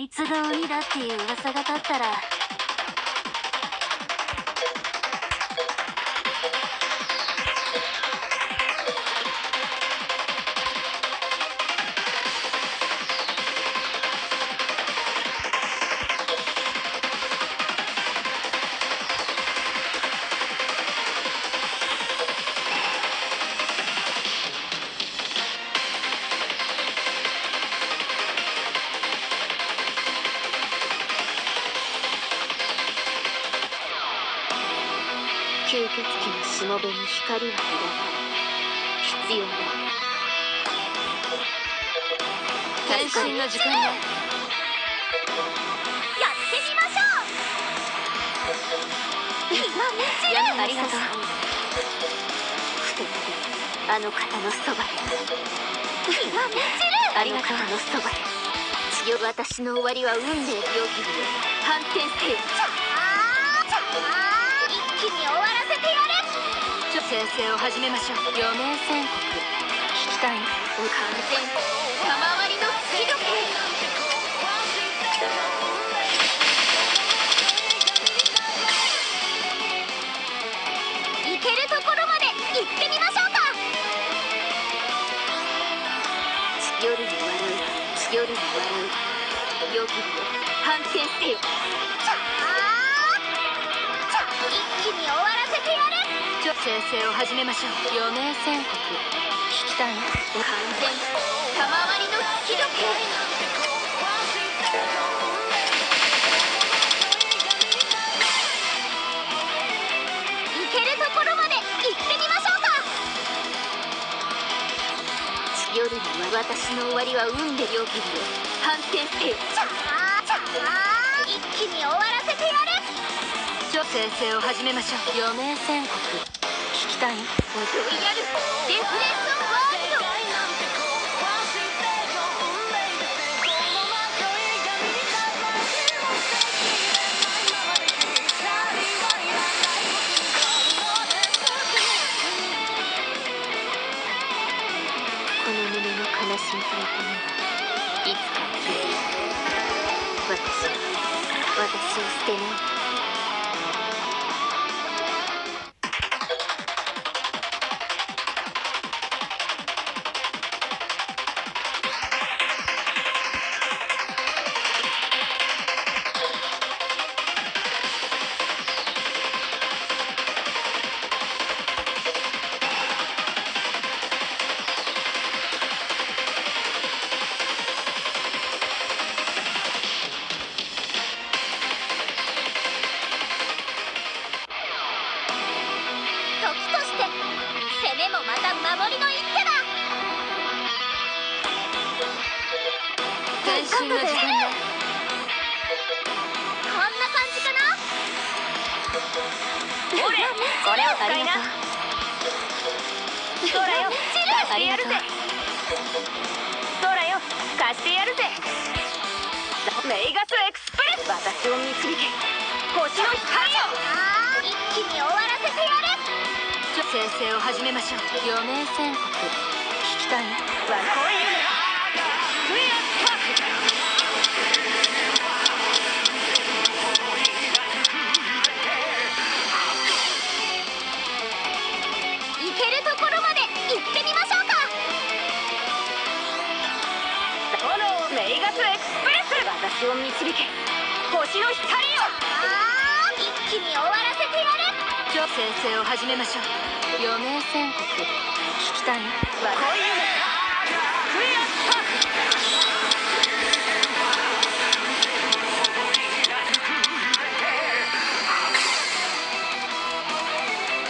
いつが鬼だっていう噂が立ったら吸血鬼のしもべに光はいらない必要だ変身の時間だやってみましょう。今やめありがとう。再びあの方のそばへ今命じるありがとう。のそばへ強い私の終わりは運命の容疑で反転せよ先生を始めましょう余命宣告聞きたい完全賜りの月時計夜に笑う夜に笑うよぎって反転せよちゃあちゃ一気に終わらせてやる先生を始めましょう余命宣告聞きたい完全賜りの月時計行けるところまで行ってみましょうか夜には私の終わりは運でよぎるよ反転せよちゃあちゃあ一気に終わらせてやる先生を始めましょう余命宣告聞きたい？ロイヤルデフレーションワールドこの胸の悲しみと痛みはいつか消える。私私を捨てない。時として攻めもまた守りの一手だ。の時間だ。こんな感じかな？俺これを使いなそうだよありがとうそうだよ貸してやるぜ。メイガスエクスプレス私を導け星の光よ一気に終わらせてやる先生を始めましょう。余命宣告聞きたい？ワコイユる先生を始めましょう余命宣告聞きたいワコイユメクイアスタ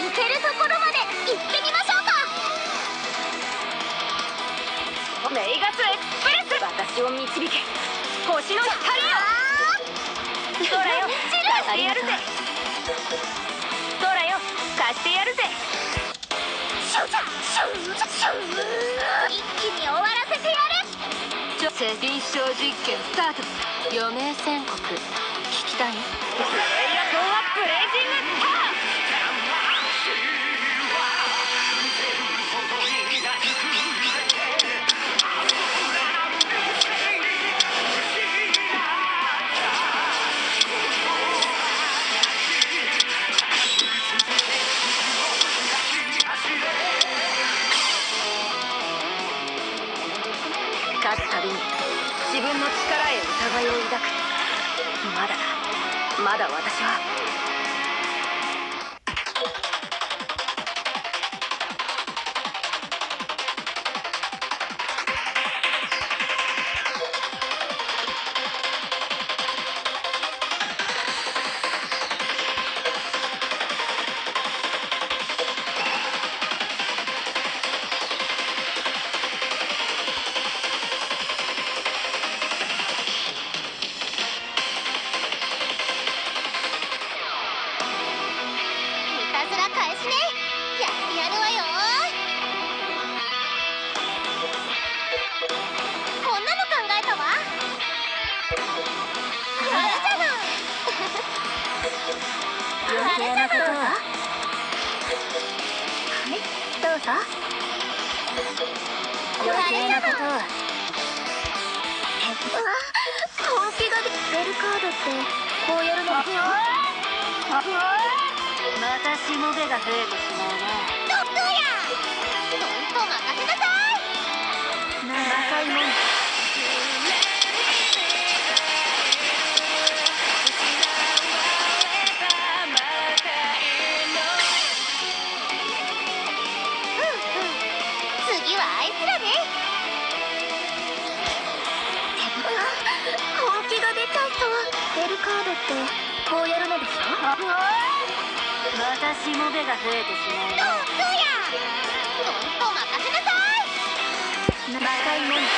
行けるところまで行ってみましょうかメイガスエクスプレス私を導け星の光よ。そらよ貸してやるぜ貸してやるぜ。一気に終わらせてやる。臨床実験スタート。余命宣告。聞きたい？だ私は。余計なことははいどうぞ。余計なこと。は本気が出ベルカードってこうやるの？でまたしもべが増えてしまうな。どっや。ほんと任せなさい。若いもんあいつらね。本気が出ちゃいそうベルカードって。こうやるのでしょ？またしもべが増えてしまうどなっやほんと任せなさい。若いもん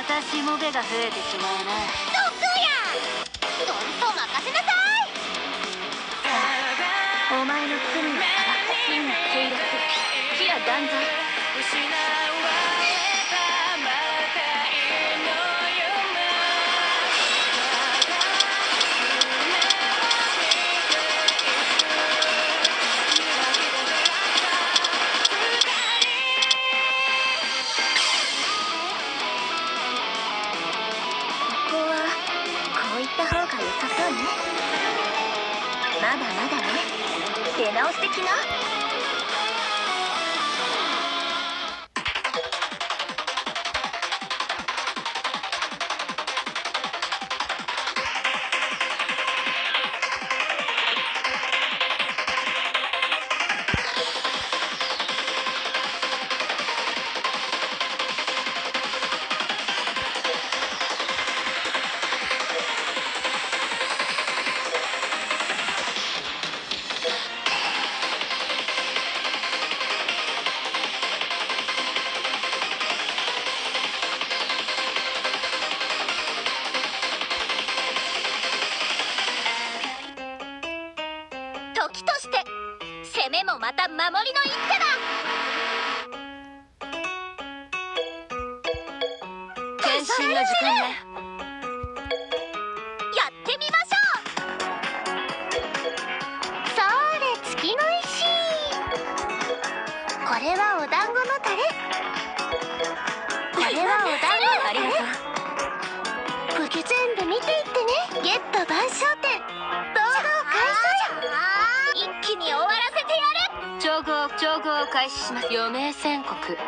またしもべが増えてしまうなどっやほんと任せなさい。お前の罪を裁く真の計略火や断罪出攻めもまた守りの一手だ。検診の時間ね。やってみましょう。それ月の石。これはお団子のタレ。これはお団子のありがとう武器全部見ていってね。ゲット万象開始します余命宣告。聞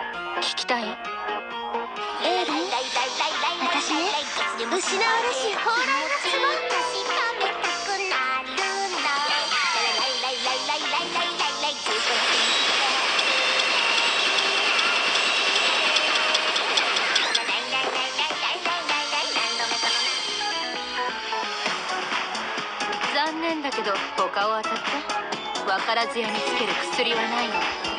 きたい？エール私ね。失われし蓬莱の壺残念だけど他を当たって。分からず屋につける薬はないの